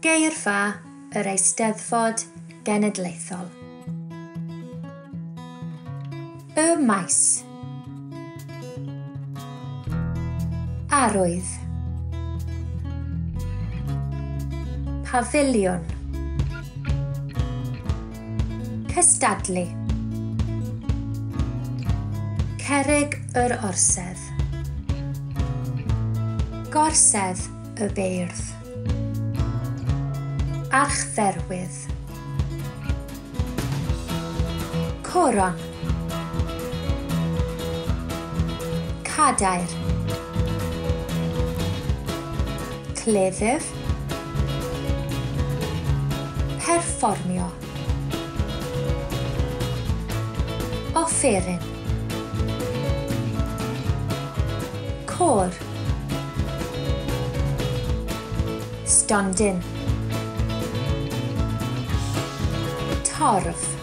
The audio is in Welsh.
geirfa yr Eisteddfod Genedlaethol. Y maes. Arwydd. Pafiliwn. Cystadlu. Cerrig yr orsedd. Gorsedd y beirdd archdderwydd. Coron. Cadair. Cleddyf. Perfformio. Offeryn. Cor Stondin. حارف